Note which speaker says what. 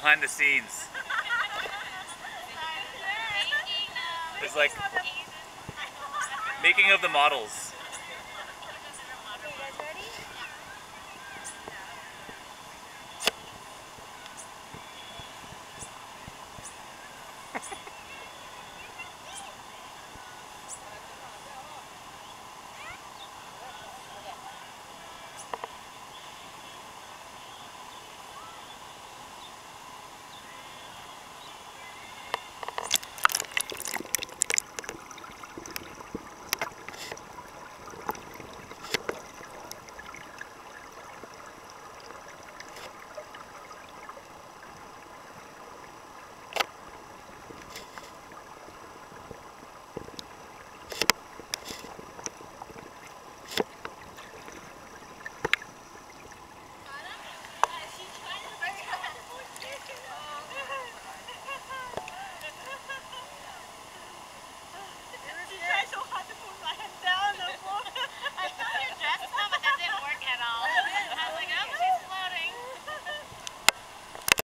Speaker 1: behind the scenes. It's like making of the models.